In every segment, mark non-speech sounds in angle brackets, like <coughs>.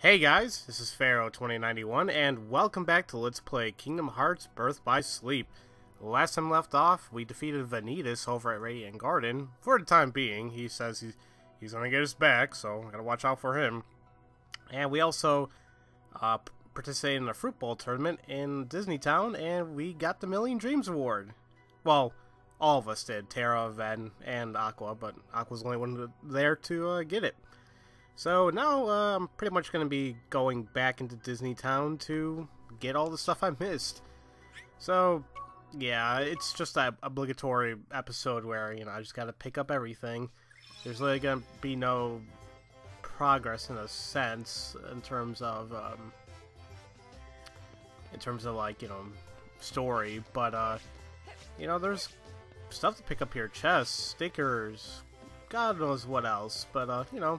Hey guys, this is Pharaoh2091, and welcome back to Let's Play Kingdom Hearts Birth by Sleep. Last time left off, we defeated Vanitas over at Radiant Garden. For the time being, he says he's, he's gonna get us back, so gotta watch out for him. And we also uh, participated in a Fruitball tournament in Disney Town, and we got the Million Dreams Award. Well, all of us did, Terra, Ven, and Aqua, but Aqua's the only one there to uh, get it. So now uh, I'm pretty much going to be going back into Disney Town to get all the stuff I missed. So, yeah, it's just that obligatory episode where, you know, I just got to pick up everything. There's really going to be no progress in a sense in terms of, um, in terms of, like, you know, story, but, uh, you know, there's stuff to pick up here. Chests, stickers, God knows what else, but, uh, you know,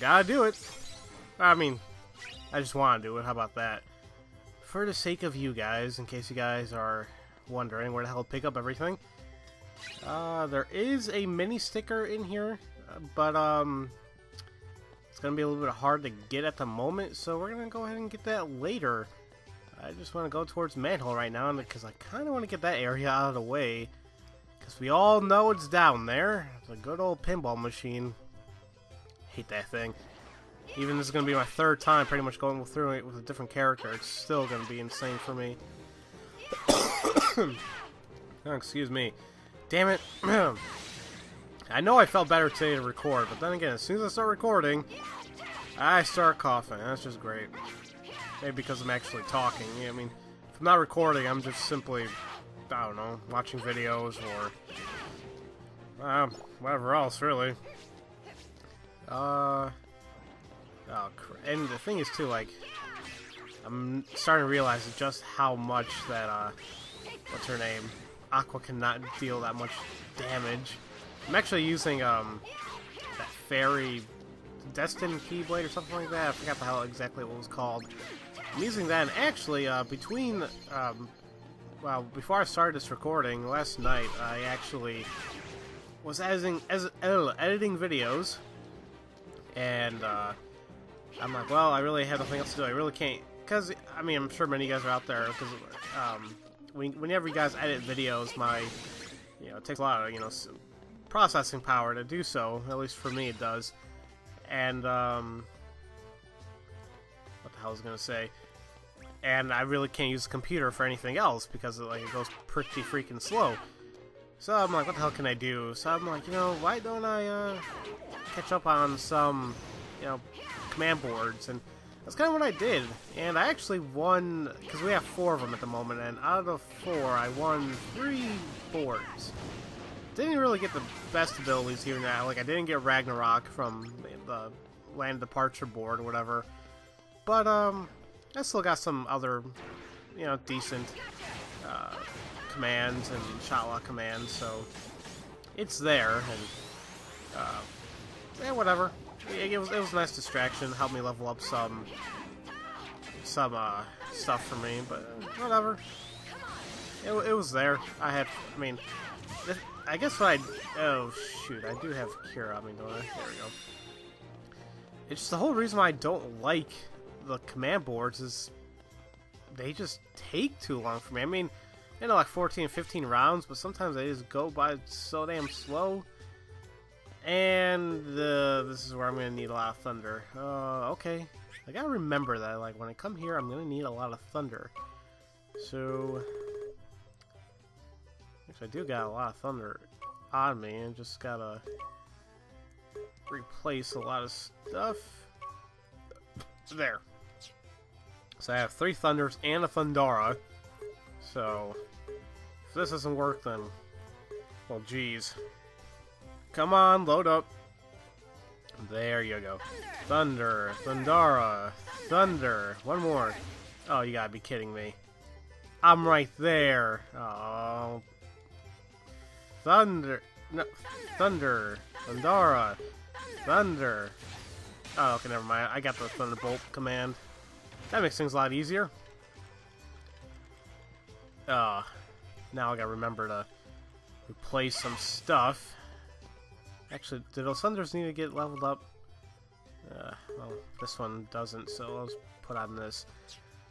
Gotta do it. I mean, I just want to do it. How about that? For the sake of you guys, in case you guys are wondering where the hell to pick up everything, uh, there is a mini sticker in here, but um, it's gonna be a little bit hard to get at the moment, so we're gonna go ahead and get that later. I just want to go towards Manhole right now, because I kind of want to get that area out of the way, because we all know it's down there. It's a good old pinball machine hate that thing. Even this is going to be my third time pretty much going through it with a different character. It's still going to be insane for me. <coughs> oh, excuse me. Damn it. <coughs> I know I felt better today to record, but then again, as soon as I start recording, I start coughing. That's just great. Maybe because I'm actually talking. I mean, if I'm not recording, I'm just simply, I don't know, watching videos or uh, whatever else, really. Uh. Oh, and the thing is too, like, I'm starting to realize just how much that uh, what's her name, Aqua cannot deal that much damage. I'm actually using um that fairy Destin Keyblade or something like that. I forgot the hell exactly what it was called. I'm using that, and actually, uh, between um, well, before I started this recording last night, I actually was editing as editing videos and uh, I'm like, well, I really have nothing else to do. I really can't, because I mean, I'm sure many of you guys are out there. Because um, when, whenever you guys edit videos, my you know, it takes a lot of you know processing power to do so. At least for me, it does. And um, what the hell was I gonna say? And I really can't use the computer for anything else because it, like it goes pretty freaking slow. So I'm like, what the hell can I do? So I'm like, you know, why don't I uh, catch up on some, you know, command boards? And that's kind of what I did. And I actually won, because we have four of them at the moment, and out of the four, I won three boards. Didn't really get the best abilities here now. Like, I didn't get Ragnarok from the Land Departure board or whatever. But, um, I still got some other, you know, decent uh, commands and shotlock commands, so it's there, and uh, yeah, whatever. It, was it was a nice distraction, helped me level up some some uh, stuff for me, but whatever. It, it was there. I had, I mean, I guess what I, oh shoot, I do have Cura, I mean, don't I? There we go. It's just the whole reason why I don't like the command boards is they just take too long for me. I mean, you know, like 14 15 rounds, but sometimes they just go by so damn slow. And this is where I'm going to need a lot of thunder. Uh, okay. I gotta remember that, like, when I come here, I'm going to need a lot of thunder. So... Actually, I do got a lot of thunder on me, and just gotta replace a lot of stuff. There. So I have three Thunders and a Thundara. So, if this doesn't work, then... Well, geez. Come on, load up. There you go. Thunder, Thundara, Thunder. One more. Oh, you gotta be kidding me. I'm right there. Oh. Thunder. No. Thunder. Thundara. Thunder. Oh, okay, never mind. I got the Thunderbolt command. That makes things a lot easier. Uh, now I gotta remember to replace some stuff. Actually, did those Thunders need to get leveled up? Uh, well, this one doesn't, so let's put on this.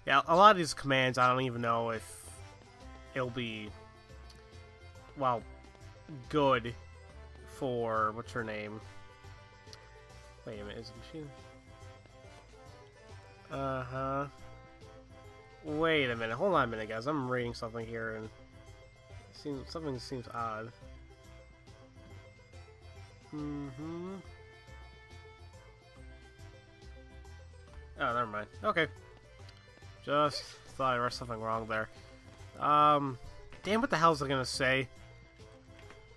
Yeah, a lot of these commands, I don't even know if it'll be, well, good for, what's her name? Wait a minute, is it machine? Uh-huh. Wait a minute, hold on a minute, guys. I'm reading something here, and seems something seems odd. Mm-hmm. Oh, never mind. Okay. Just thought I read something wrong there. Um, damn, what the hell is I gonna say?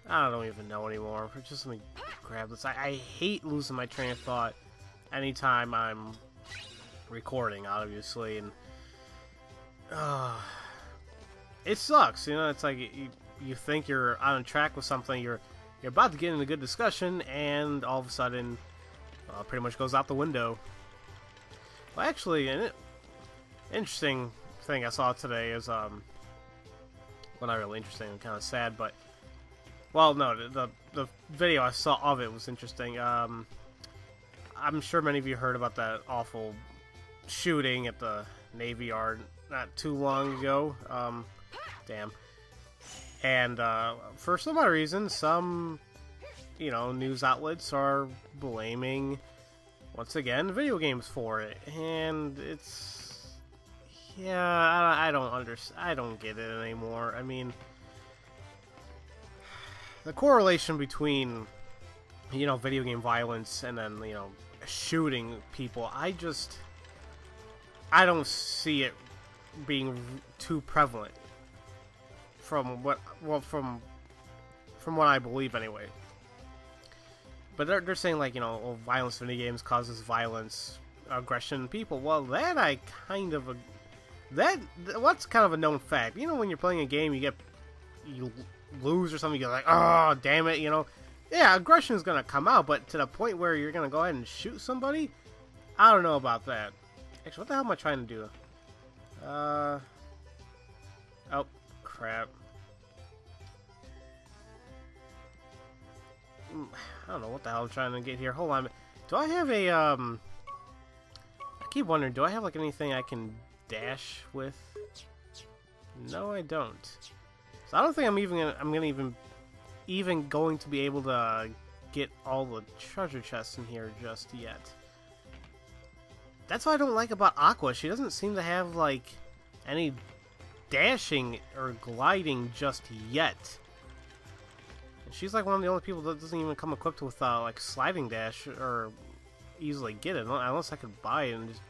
I don't even know anymore. Just let me grab this. I, I hate losing my train of thought anytime I'm recording, obviously, and uh, it sucks. You know, it's like you you think you're on track with something, you're you're about to get in a good discussion, and all of a sudden, uh, pretty much goes out the window. Well, actually, an interesting thing I saw today is um, well, not really interesting, kind of sad, but well, no, the the video I saw of it was interesting. Um, I'm sure many of you heard about that awful shooting at the Navy Yard not too long ago. Um, damn. And uh, for some odd reason, some you know news outlets are blaming once again video games for it, and it's yeah, I, I don't understand. I don't get it anymore. I mean, the correlation between you know video game violence and then you know shooting people, I just I don't see it being too prevalent from what well from from what I believe anyway. But they're they're saying like you know well, violence in video games causes violence, aggression in people. Well, that I kind of that what's kind of a known fact. You know when you're playing a game, you get you lose or something, you're like oh damn it, you know. Yeah, aggression is gonna come out, but to the point where you're gonna go ahead and shoot somebody, I don't know about that. Actually, what the hell am I trying to do? Uh. Oh, crap. I don't know what the hell I'm trying to get here. Hold on. Do I have a, um... I keep wondering, do I have, like, anything I can dash with? No, I don't. So I don't think I'm even gonna, I'm gonna even, even going to be able to get all the treasure chests in here just yet. That's what I don't like about Aqua. She doesn't seem to have, like, any dashing or gliding just yet. She's like one of the only people that doesn't even come equipped with, uh, like, sliding dash or easily get it. Unless I could buy it and just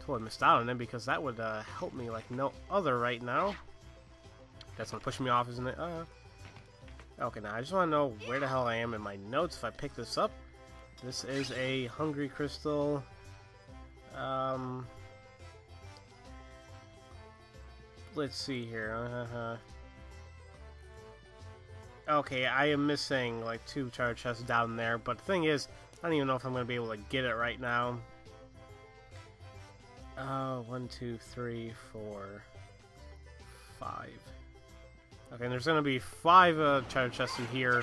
totally missed out on it because that would uh, help me like no other right now. That's gonna push me off, isn't it? Uh, okay, now I just want to know where the hell I am in my notes if I pick this up. This is a Hungry Crystal um, let's see here. Uh -huh. Okay, I am missing like two charge chests down there, but the thing is, I don't even know if I'm going to be able to get it right now. Uh, one, two, three, four, five. Okay, there's going to be five uh, charge chests in here.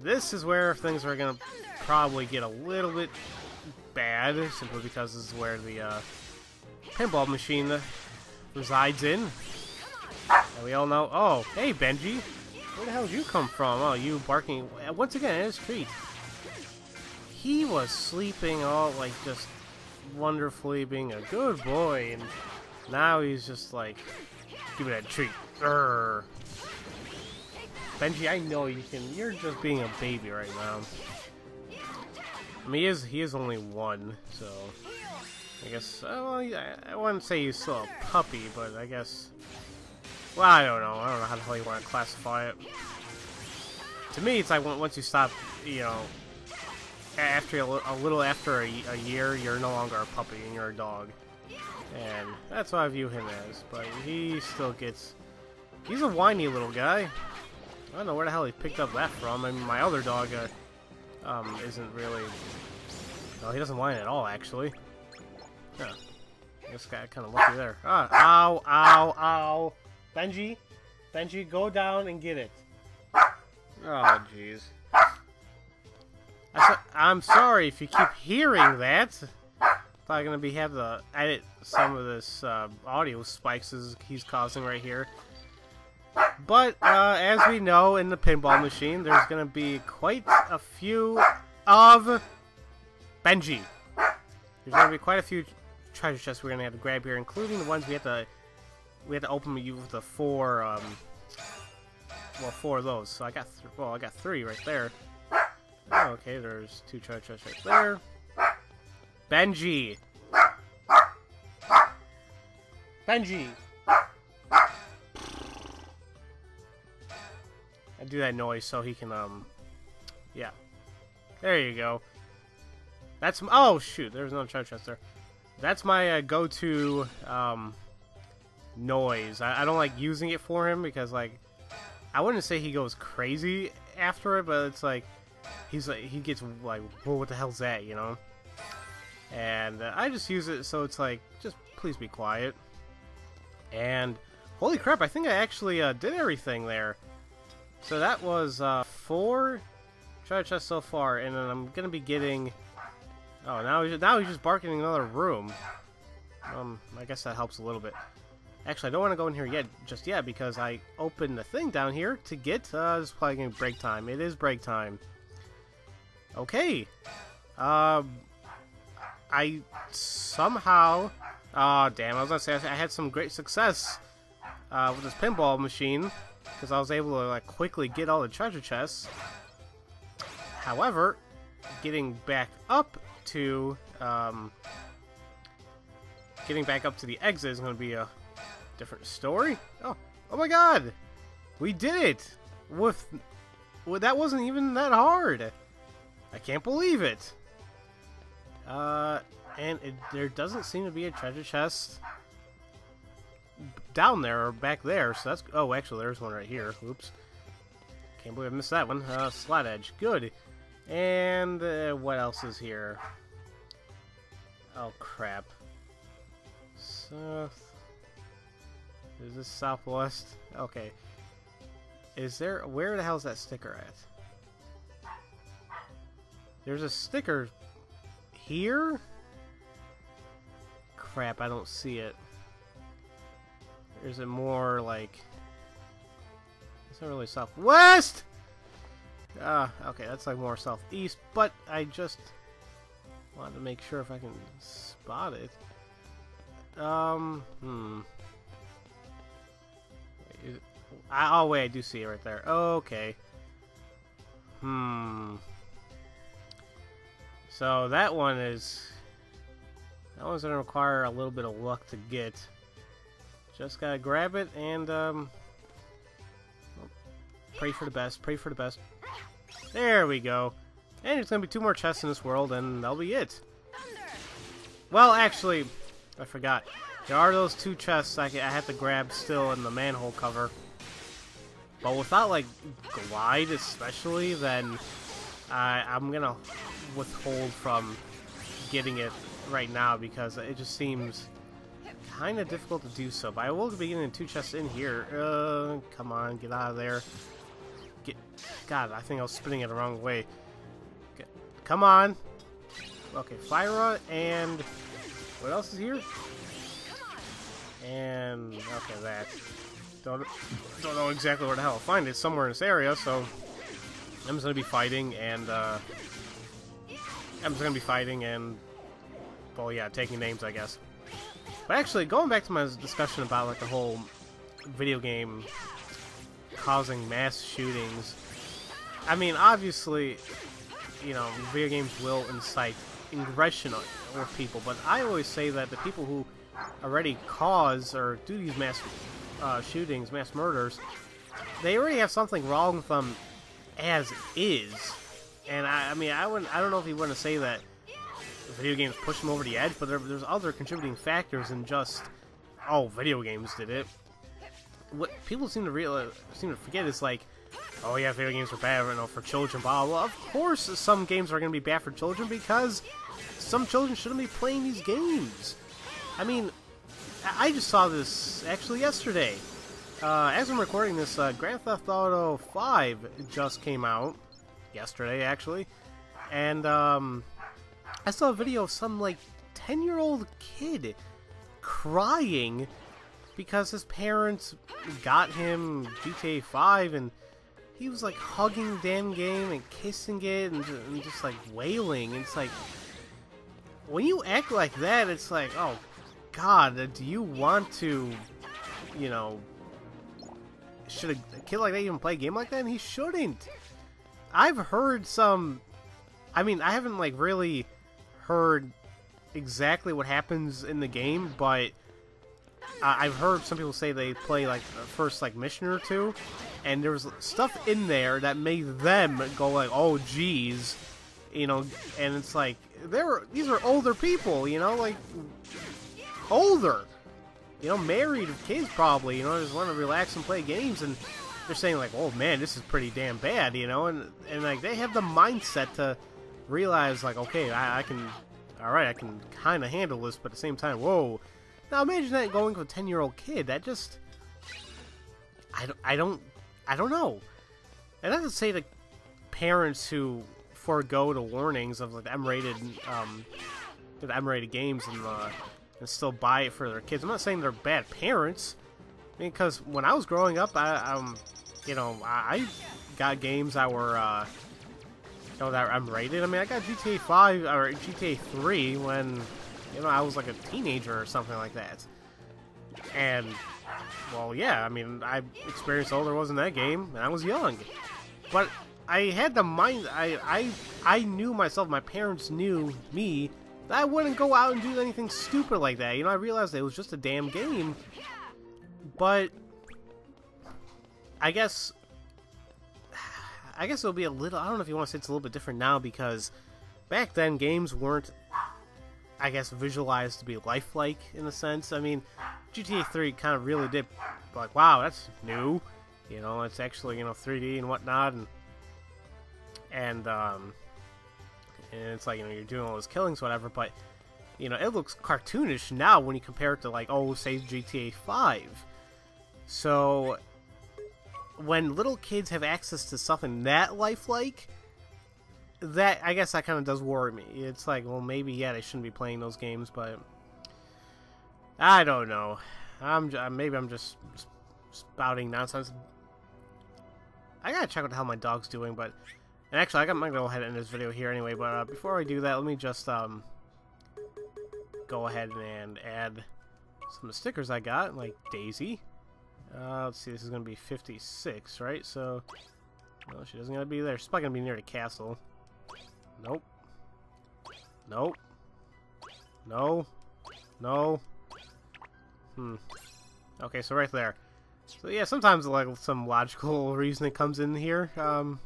This is where things are going to probably get a little bit bad, simply because this is where the uh, pinball machine resides in. And we all know... Oh, hey, Benji! Where the hell did you come from? Oh, you barking... Once again, in his treat. He was sleeping all, like, just wonderfully, being a good boy, and now he's just, like, give me that treat. Urgh. Benji, I know you can... You're just being a baby right now. I mean, he is he is only one, so I guess uh, well, I, I wouldn't say he's still a puppy, but I guess well, I don't know. I don't know how the hell you want to classify it. To me, it's like once you stop, you know, after a, a little after a, a year, you're no longer a puppy and you're a dog, and that's what I view him as. But he still gets. He's a whiny little guy. I don't know where the hell he picked up that from. I mean, my other dog. Uh, um, isn't really... No, he doesn't whine at all, actually. Yeah. This guy kind of lucky there. Ah, ow, ow, ow. Benji, Benji, go down and get it. Oh, jeez. I am sorry if you keep hearing that. Probably gonna be have to edit some of this uh, audio spikes he's causing right here. But uh, as we know in the pinball machine, there's gonna be quite a few of Benji. There's gonna be quite a few treasure chests we're gonna have to grab here, including the ones we have to we have to open you with the four um, well four of those. So I got well I got three right there. Oh, okay, there's two treasure chests right there. Benji. Benji. I do that noise so he can um yeah. There you go. That's oh shoot, there's no treasure chest there. That's my uh, go-to um noise. I, I don't like using it for him because like I wouldn't say he goes crazy after it, but it's like he's like he gets like, well, what the hell's that, you know? And uh, I just use it so it's like, just please be quiet. And holy crap, I think I actually uh, did everything there. So that was uh, four treasure chests so far, and then I'm gonna be getting. Oh, now he's now he's just barking in another room. Um, I guess that helps a little bit. Actually, I don't want to go in here yet, just yet, because I opened the thing down here to get, uh, this is probably break time. It is break time. Okay. Um, I somehow, oh damn, I was gonna say I had some great success, uh, with this pinball machine, because I was able to, like, quickly get all the treasure chests. However, getting back up to, um, getting back up to the exit is going to be a different story? Oh, oh my god! We did it! With, well, that wasn't even that hard! I can't believe it! Uh, and it, there doesn't seem to be a treasure chest down there or back there, so that's... Oh, actually, there's one right here. Oops. Can't believe I missed that one. Uh, Edge. Good. And uh, what else is here? Oh, crap. South... Is this southwest? Okay. Is there... Where the hell is that sticker at? There's a sticker here? Crap, I don't see it it. Is it more like... It's not really southwest! Ah, uh, okay, that's like more southeast, but I just wanted to make sure if I can spot it. Um, hmm. Oh, wait, I do see it right there. Okay. Hmm. So that one is... That one's going to require a little bit of luck to get. Just gotta grab it and, um... Pray for the best, pray for the best. There we go. And there's gonna be two more chests in this world, and that'll be it. Well, actually, I forgot. There are those two chests I, I have to grab still in the manhole cover. But without, like, glide especially, then I, I'm gonna withhold from getting it right now because it just seems kind of difficult to do so. But I will be getting two chests in here. Uh, come on, get out of there. Get, God, I think I was spinning it the wrong way. Get, come on. Okay, fire and what else is here? And okay, that. Don't don't know exactly where the hell I'll find it. Somewhere in this area, so I'm just gonna be fighting and uh, I'm just gonna be fighting and well, yeah, taking names, I guess. But actually, going back to my discussion about like the whole video game causing mass shootings. I mean, obviously, you know, video games will incite aggression with people, but I always say that the people who already cause or do these mass uh, shootings, mass murders, they already have something wrong with them as is. And I, I mean, I wouldn't, I don't know if you want to say that video games push them over the edge, but there, there's other contributing factors than just, oh, video games did it. What people seem to realize, seem to forget is like, oh yeah, video games are bad, you know, for children. Blah blah. Of course, some games are going to be bad for children because some children shouldn't be playing these games. I mean, I just saw this actually yesterday. Uh, as I'm recording this, uh, Grand Theft Auto 5 just came out yesterday, actually, and um, I saw a video of some like ten year old kid crying because his parents got him GTA 5 and he was like hugging damn game and kissing it and, and just like wailing. It's like when you act like that, it's like, oh god, do you want to, you know, should a kid like that even play a game like that? And he shouldn't. I've heard some. I mean, I haven't like really heard exactly what happens in the game, but I've heard some people say they play like the first like mission or two, and there was stuff in there that made them go like, "Oh, geez," you know, and it's like they're these are older people, you know, like older, you know, married with kids probably, you know, just want to relax and play games, and they're saying like, "Oh man, this is pretty damn bad," you know, and and like they have the mindset to realize like, okay, I, I can, all right, I can kind of handle this, but at the same time, whoa now imagine that going with a 10 year old kid. That just. I don't, I don't. I don't know. And that's to say the parents who forego the warnings of like M-rated, um, the M-rated games and uh, and still buy it for their kids. I'm not saying they're bad parents, I mean, because when I was growing up, I um, you know, I, got games that were uh, you know that M-rated. I mean, I got GTA 5 or GTA 3 when you know, I was like a teenager or something like that. And, well, yeah, I mean, I experienced all there was in that game, and I was young. But I had the mind, I, I, I knew myself, my parents knew me, I wouldn't go out and do anything stupid like that. You know, I realized it was just a damn game. But, I guess, I guess it'll be a little, I don't know if you want to say it's a little bit different now because back then games weren't I guess, visualized to be lifelike in a sense. I mean, GTA 3 kind of really did, like, wow, that's new. You know, it's actually, you know, 3D and whatnot, and, and, um, and it's like, you know, you're doing all those killings, whatever, but, you know, it looks cartoonish now when you compare it to, like, oh, say, GTA 5. So, when little kids have access to something that lifelike, that I guess that kind of does worry me. It's like, well, maybe yeah, they shouldn't be playing those games, but I don't know. I'm maybe I'm just spouting nonsense. I gotta check what the hell my dog's doing, but and actually, I got my go ahead and end this video here anyway. But uh, before I do that, let me just um go ahead and add some of the stickers I got, like Daisy. Uh, let's see, this is gonna be 56, right? So, no, she doesn't gotta be there. She's probably gonna be near the castle. Nope. Nope. No. No. Hmm. Okay, so right there. So yeah, sometimes like some logical <laughs> reasoning comes in here um,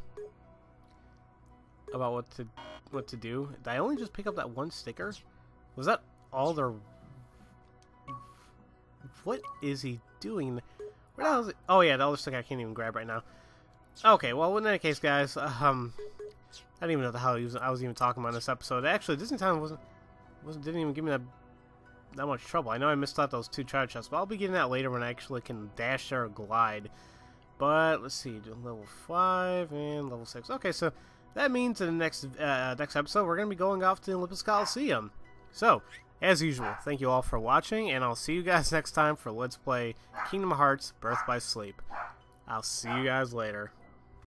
about what to what to do. Did I only just pick up that one sticker? Was that all there? What is he doing? Where it? Oh yeah, the other sticker I can't even grab right now. Okay, well in any case, guys, um, I didn't even know the hell was, I was even talking about this episode. Actually, Disney Town wasn't, wasn't didn't even give me that that much trouble. I know I missed out those two treasure chests, but I'll be getting that later when I actually can dash or glide. But let's see, level five and level six. Okay, so that means in the next uh, next episode we're gonna be going off to the Olympus Coliseum. So, as usual, thank you all for watching, and I'll see you guys <laughs> next time for Let's Play Kingdom Hearts Birth by Sleep. I'll see you guys later.